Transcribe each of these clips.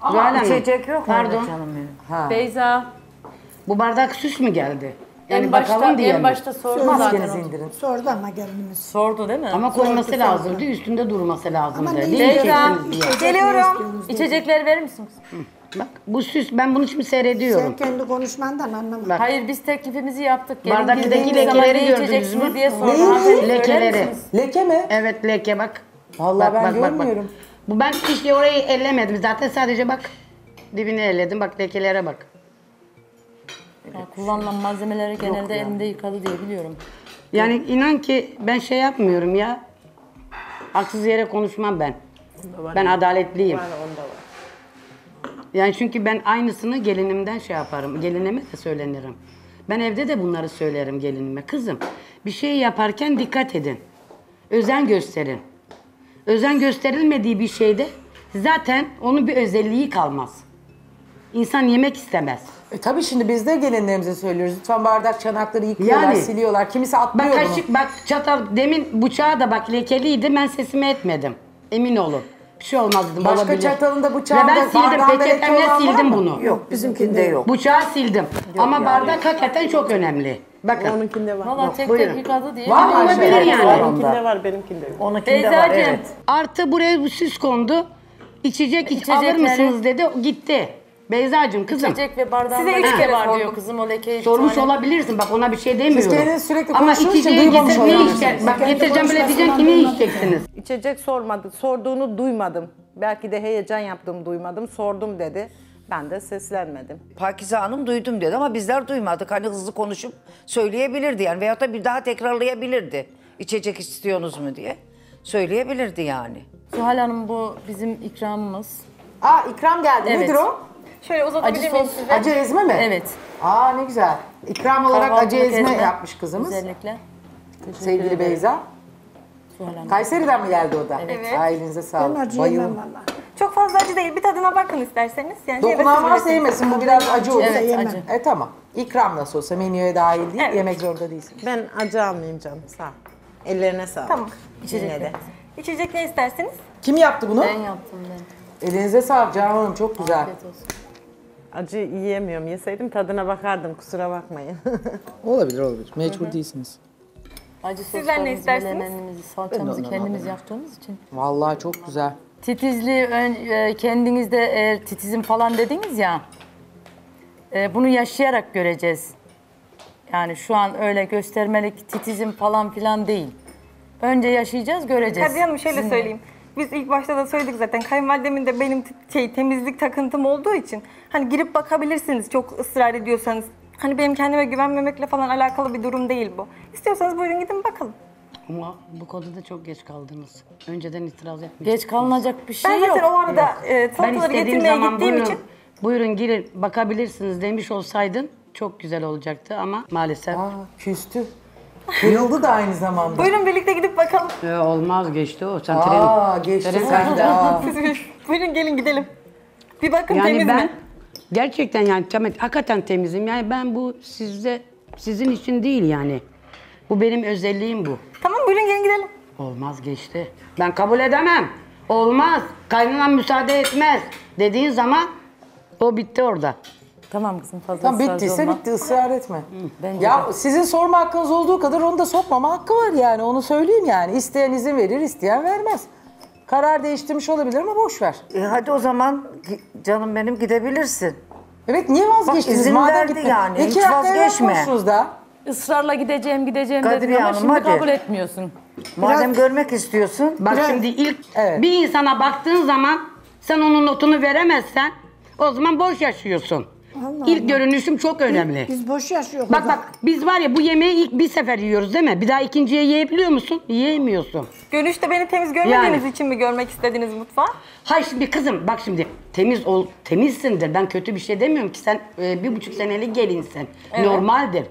Zuhal Hanım, İçecek yok mu Pardon. canım benim? Ha. Beyza Bu bardak süs mü geldi? Yani en başta, bakalım diye en mi? başta sordu Maskenizi zaten. indirin. Sordu ama gelinimiz. Sordu değil mi? Ama koyması lazımdı, üstünde durması lazımdı. Ama Niye neyi çektiniz diye. Geliyorum. İçecekleri verir misiniz? Bak bu süs, ben bunu şimdi seyrediyorum. Sen kendi konuşmandan anlama. Bak. Hayır biz teklifimizi yaptık. Gelin Bardaktaki zaman lekeleri ne gördünüz içeceksiniz mü? diye sordu. Neyi? Hanımefendi, söyler Lekeleri. misiniz? Leke mi? Evet leke bak. Vallahi ben görmüyorum. Bu ben işte orayı ellemedim zaten sadece bak. Dibini elledim bak lekelere bak. Ya, kullanılan malzemeleri genelde elinde yıkadı diye biliyorum. Yani inan ki ben şey yapmıyorum ya. Haksız yere konuşmam ben. Ben adaletliyim. Yani çünkü ben aynısını gelinimden şey yaparım. Gelinime de söylenirim. Ben evde de bunları söylerim gelinime. Kızım bir şey yaparken dikkat edin. Özen gösterin. Özen gösterilmediği bir şeyde zaten onun bir özelliği kalmaz. İnsan yemek istemez. E, tabii şimdi biz de gelinlerimize söylüyoruz. Lütfen bardak çanakları yıkıyorlar, Yani. siliyorlar. Kimisi atlıyor Bak bunu. kaşık bak çatal demin bıçağı da bak lekeliydi ben sesimi etmedim. Emin olun. Bir şey olmaz dedim Başka olabilir. çatalında, bıçağında, Ve ben sildim bardağında leke peçetemle olan var sildim mı? bunu. Yok bizimkinde yok. Bıçağı sildim. Ama bardak hakikaten çok önemli. Bakın. Onunkinde var. Valla tek tek buyurun. yıkadı diye. Var mı? Olabilir yani. Onunkinde var, benimkinde yok. Onunkinde var evet. Artı buraya bu süs kondu. İçecek iç, alır mısınız dedi gitti. Beyzacığım kızım. İçecek ve bardağında Size üç leke kere var diyor kızım o lekeyi. bir Sormuş tane- olabilirsin bak ona bir şey demiyorum. kendiniz sürekli Ama içeceği getir ne içecek? Bak getireceğim böyle diyeceksin ki ne içeceksiniz? İçecek sormadı. Sorduğunu duymadım. Belki de heyecan yaptım duymadım. Sordum dedi. Ben de seslenmedim. Pakize Hanım duydum dedi ama bizler duymadık. Hani hızlı konuşup söyleyebilirdi yani veyahut da bir daha tekrarlayabilirdi. İçecek istiyorsunuz mu diye söyleyebilirdi yani. Zuhal Hanım bu bizim ikramımız. Aa ikram geldi. Evet. Nedir o? Şöyle uzatabilir Acı miyim sos. size? Acı ezme mi? Evet. Aa ne güzel. İkram olarak Kahvaltılık acı ezme, ezme. yapmış kızımız. Özellikle. Sevgili Beyza. Zuhal Hanım. Kayseri'den mi geldi o da? Evet. Ben sağlık. acı Bayıldım. yemem valla. Çok fazla acı değil. Bir tadına bakın isterseniz. Yani Dokunan hevetsiz varsa yemesin. Bu biraz acı olur. Evet yemem. acı. E tamam. İkram nasıl olsa menüye dahil değil. Evet. Yemek zorunda değilsin. Ben acı almayayım canım. Sağ ol. Ellerine sağlık. Tamam. Yine de. İçecek ne isterseniz? Kim yaptı bunu? Ben yaptım ben. Elinize sağlık Canan Hanım. Çok güzel. Afiyet olsun. Acı yiyemiyorum. Yeseydim tadına bakardım. Kusura bakmayın. Olabilir olabilir. Mecbur değilsiniz. Acı Sizler ne soslarımızı, istersiniz? salçamızı kendimiz yaptığımız için. Vallahi çok güzel. Titizliği ön, e, kendiniz de eğer titizim falan dediniz ya. e, bunu yaşayarak göreceğiz. Yani şu an öyle göstermelik titizim falan filan değil. Önce yaşayacağız, göreceğiz. Kadriye Hanım şöyle söyleyeyim. Biz ilk başta da söyledik zaten. Kayınvalidemin de benim t- şey temizlik takıntım olduğu için hani girip bakabilirsiniz çok ısrar ediyorsanız. Hani benim kendime güvenmemekle falan alakalı bir durum değil bu. İstiyorsanız buyurun gidin bakalım. Ama bu konuda çok geç kaldınız. Önceden itiraz etmeyin. Geç kalınacak bir şey Ben yok. zaten o arada e, Ben istediğim getirmeye zaman gittiğim buyurun, için buyurun girin bakabilirsiniz demiş olsaydın çok güzel olacaktı ama maalesef Aa küstü. Kırıldı da aynı zamanda. buyurun birlikte gidip bakalım. Ee, olmaz geçti o. Sen Aa tren- geçti tren- sen de. Aa. Siz buyurun gelin gidelim. Bir bakın Yani temiz ben mi? gerçekten yani tam, hakikaten temizim. Yani ben bu sizde sizin için değil yani. Bu benim özelliğim bu. Tamam buyurun gelin gidelim. Olmaz geçti. Ben kabul edemem. Olmaz. Kaynanam müsaade etmez. Dediğin zaman o bitti orada. Tamam kızım fazla Tamam ısrarcı bittiyse olma. bitti ısrar etme. bence ya sizin sorma hakkınız olduğu kadar onu da sokmama hakkı var yani onu söyleyeyim yani. İsteyen izin verir isteyen vermez. Karar değiştirmiş olabilir ama boş ver. E hadi o zaman canım benim gidebilirsin. Evet niye vazgeçtiniz? izin Madem verdi gitti- yani, İki hiç vazgeçme. da. Israrla gideceğim gideceğim Kadriye dedin ama Hanım, şimdi hadi. kabul etmiyorsun. Madem görmek istiyorsun. Bak şimdi ilk Evet. bir insana baktığın zaman sen onun notunu veremezsen o zaman boş yaşıyorsun. ilk görünüşüm çok önemli. Biz boş yaşıyoruz. Bak bak biz var ya bu yemeği ilk bir sefer yiyoruz değil mi? Bir daha ikinciye yiyebiliyor musun? Yiyemiyorsun. Görünüşte beni temiz görmediğiniz Yani. için mi görmek istediniz mutfağı? Hayır şimdi kızım bak şimdi temiz ol temizsindir. Ben kötü bir şey demiyorum ki sen e, bir buçuk senelik gelinsin. Normaldir.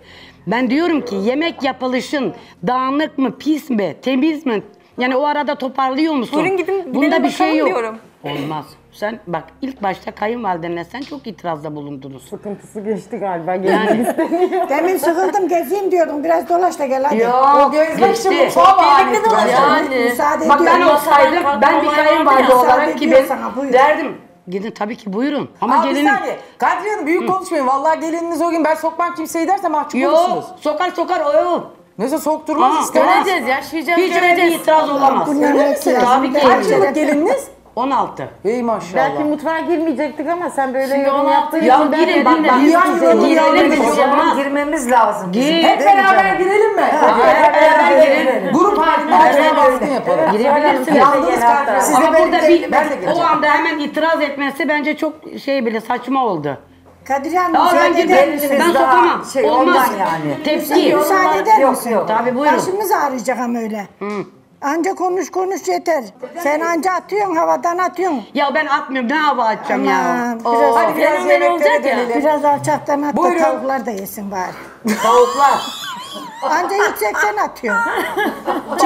Ben diyorum ki yemek yapılışın dağınık mı, pis mi, temiz mi? Yani o arada toparlıyor musun? Buyurun gidin, Bunda bir şey yok. diyorum. Olmaz. Sen bak ilk başta kayınvalidenle sen çok itirazda bulundunuz. Sıkıntısı geçti galiba. İstemiyor. Demin sıkıldım gezeyim diyordum. Biraz dolaş da gel hadi. O gezmek bahane etti. Yani. Müsaade Bak ben ediyorum. olsaydım ben bir kayınvalide Müsaade olarak ki ediyor ben sana, buyur. derdim Gidin tabii ki buyurun. Ama bir gelinim... saniye. Kadriye Hanım büyük konuşmayın. Vallahi gelininiz o gün ben sokmam kimseyi derse mahcup Yok olursunuz. sokar sokar o yok. Neyse sokturmaz istemez. Göreceğiz, yaşayacağız, Hiç bir göreceğiz. itiraz olamaz. Bunlar Öyle ki? Tabii ki Kaç yıllık gelininiz? 16. İyi maşallah. Belki mutfağa girmeyecektik ama sen böyle Şimdi yorum onu yaptın. Ya Ben girin bak de bak. Yan Girelim, girelim. O zaman girmemiz lazım. bizim. Gir. Değil Hep beraber girelim mi? Hep beraber girelim. Grup halinde aşağı baskın yapalım. Girebilirsiniz. Yalnız de Ama burada bir, ben de o anda hemen itiraz etmesi bence çok şey bile saçma oldu. Kadir Hanım Ya ben müsaade eder misin? Ben sokamam. şey, Olmaz. yani. Tepki. Müsaade eder Yok, misin? yok. Tabii buyurun. Başımız ağrıyacak ama öyle. Anca konuş konuş yeter. Sen anca atıyorsun havadan atıyorsun. Ya ben atmıyorum. Ne hava atacağım ya? Aman, biraz, Hadi biraz Fenomen yemeklere olacak ya. dönelim. biraz alçaktan at da Buyurun. tavuklar da yesin bari. Tavuklar. Anca yüksekten atıyorsun.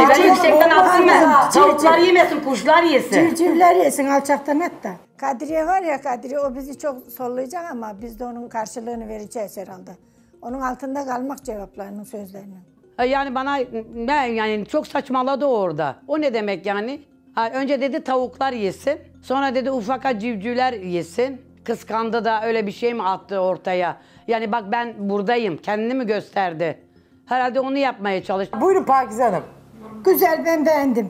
Ben yüksekten attım ben. Tavuklar yemesin, kuşlar yesin. Civcivler yesin alçaktan at da. Kadriye var ya Kadriye o bizi çok sollayacak ama biz de onun karşılığını vereceğiz herhalde. Onun altında kalmak cevaplarının sözlerinin. Ha, Yani bana ne yani çok saçmaladı orada. O ne demek yani? Ha, önce dedi tavuklar yesin. Sonra dedi ufaka civcivler yesin. Kıskandı da öyle bir şey mi attı ortaya? Yani bak ben buradayım. Kendini mi gösterdi? Herhalde onu yapmaya çalıştı. Buyurun Pakize Hanım. Güzel ben beğendim.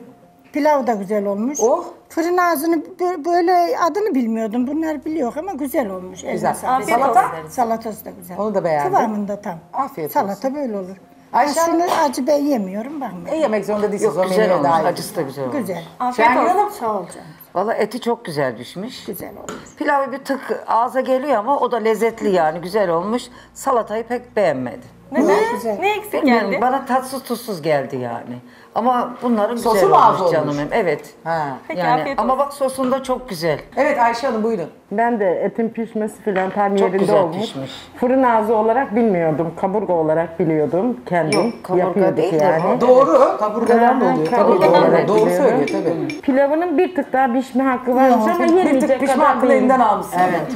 Pilav da güzel olmuş. Oh. Fırın ağzını bö- böyle adını bilmiyordum. Bunlar biliyor ama güzel olmuş. Eline Güzel. sağlık. Afiyet Salata? olsun Salatası da güzel. Onu da beğendim. Kıvamında tam. Afiyet Salata böyle olur. Ayşe ben Hanım? acı ben yemiyorum bakma. E yemek zorunda değilsiniz. Yok o güzel menüye olmuş. dair. Acısı da güzel olmuş. Güzel. Afiyet Şengül olsun. Sağ ol canım. Valla eti çok güzel pişmiş. Güzel olmuş. Pilavı bir tık ağza geliyor ama o da lezzetli yani güzel olmuş. Salatayı pek beğenmedim. Neden? Güzel. Ne eksik Bilmiyorum geldi? bana tatsız tuzsuz geldi yani. Ama bunların Sosu güzel mu az olmuş olmuş? canım benim. Evet. Ha. Peki Yani afiyet ama bak sosunda çok güzel. Evet Ayşe Hanım buyurun. Ben de etin pişmesi filan tam Çok yerinde güzel olmuş. pişmiş. Fırın ağzı olarak bilmiyordum. Kaburga olarak biliyordum kendim. Yok, kaburga Yapıyorduk değil de yani. Doğru. Kaburgadan da oluyor. kaburgadan doğru. da Doğru biliyorum. söylüyor tabii. Pilavının bir tık daha pişme hakkı varmış ama Bir tık pişme kadar hakkını değil. elinden almışsın. Evet.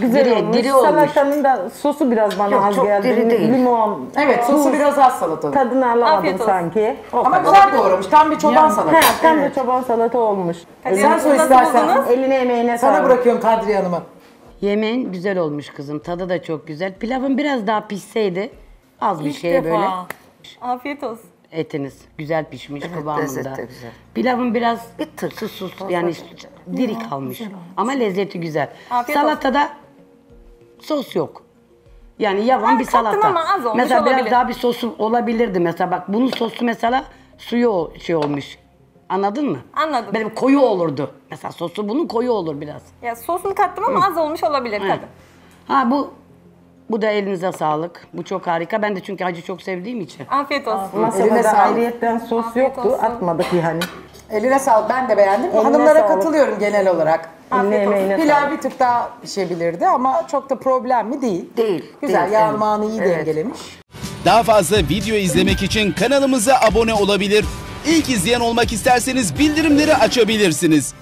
Güzel Diri- olmuş. diri olmuş. Salatanın da sosu biraz bana Yok, az çok geldi. diri değil. Limon. Evet sosu biraz az salatanın. Tadını alamadım Afiyet olsun. sanki. O Ama kadar. güzel doğramış. Tam bir çoban salata. He, tam bir çoban salata olmuş. Sen sor Nasıl istersen. buldunuz? Eline emeğine Sana sağlık. bırakıyorum Kadriye Hanım'ı. Yemeğin güzel olmuş kızım. Tadı da çok güzel. Pilavın biraz daha pişseydi az bir İlk şey defa. böyle. Afiyet olsun. Etiniz güzel pişmiş kıvamında. lezzet de güzel. Pilavın biraz bir tık susuz yani diri kalmış. Ama lezzeti güzel. Afiyet Salatada sos yok. Yani yavan bir kattım salata. ama az olmuş mesela biraz olabilir. daha bir sosu olabilirdi mesela bak bunun sosu mesela suyu o- şey olmuş. Anladın mı? Anladım. Benim koyu olurdu. Mesela sosu bunun koyu olur biraz. Ya sosunu kattım ama az olmuş olabilir Evet. tabii. Ha bu bu da elinize sağlık. Bu çok harika. Ben de çünkü acı çok sevdiğim için. Afiyet olsun. Eline Masada sağlık. ayrıyetten sos Afiyet yoktu. olsun. Atmadık yani. Eline sağlık. Ben de beğendim. Eline Hanımlara sağlık. katılıyorum genel olarak. Eline emeğine Pilav sağlık. bir tık daha pişebilirdi ama çok da problemli değil. Değil, Güzel. değil, Yağ evet. iyi Evet. dengelemiş. Daha fazla video izlemek için kanalımıza abone olabilir. İlk izleyen olmak isterseniz bildirimleri açabilirsiniz.